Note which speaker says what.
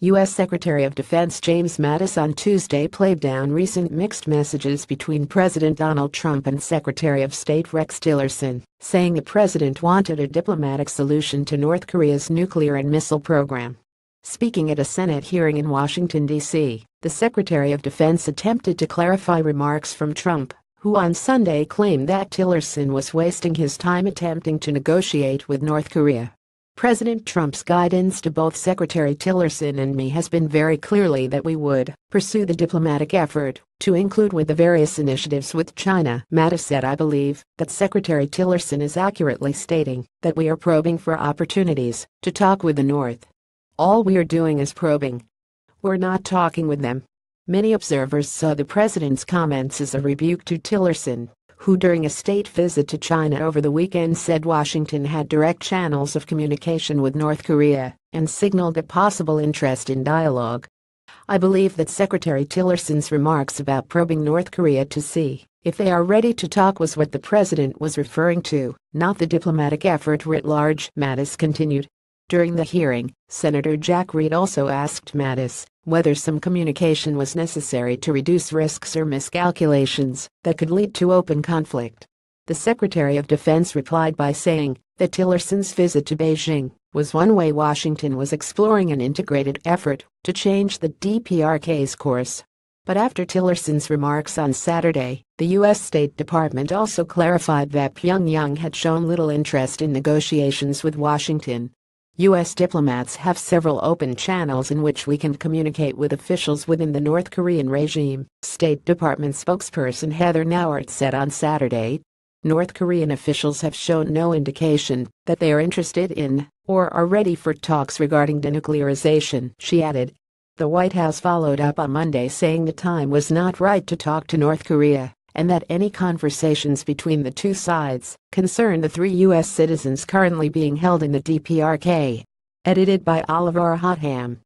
Speaker 1: U.S. Secretary of Defense James Mattis on Tuesday played down recent mixed messages between President Donald Trump and Secretary of State Rex Tillerson, saying the president wanted a diplomatic solution to North Korea's nuclear and missile program. Speaking at a Senate hearing in Washington, D.C., the Secretary of Defense attempted to clarify remarks from Trump, who on Sunday claimed that Tillerson was wasting his time attempting to negotiate with North Korea. President Trump's guidance to both Secretary Tillerson and me has been very clearly that we would pursue the diplomatic effort to include with the various initiatives with China. Mattis said I believe that Secretary Tillerson is accurately stating that we are probing for opportunities to talk with the North. All we are doing is probing. We're not talking with them. Many observers saw the president's comments as a rebuke to Tillerson who during a state visit to China over the weekend said Washington had direct channels of communication with North Korea and signaled a possible interest in dialogue. I believe that Secretary Tillerson's remarks about probing North Korea to see if they are ready to talk was what the president was referring to, not the diplomatic effort writ large, Mattis continued. During the hearing, Senator Jack Reed also asked Mattis whether some communication was necessary to reduce risks or miscalculations that could lead to open conflict. The Secretary of Defense replied by saying that Tillerson's visit to Beijing was one way Washington was exploring an integrated effort to change the DPRK's course. But after Tillerson's remarks on Saturday, the U.S. State Department also clarified that Pyongyang had shown little interest in negotiations with Washington U.S. diplomats have several open channels in which we can communicate with officials within the North Korean regime, State Department spokesperson Heather Nauert said on Saturday. North Korean officials have shown no indication that they are interested in or are ready for talks regarding denuclearization, she added. The White House followed up on Monday saying the time was not right to talk to North Korea and that any conversations between the two sides concern the three U.S. citizens currently being held in the DPRK. Edited by Oliver Hotham.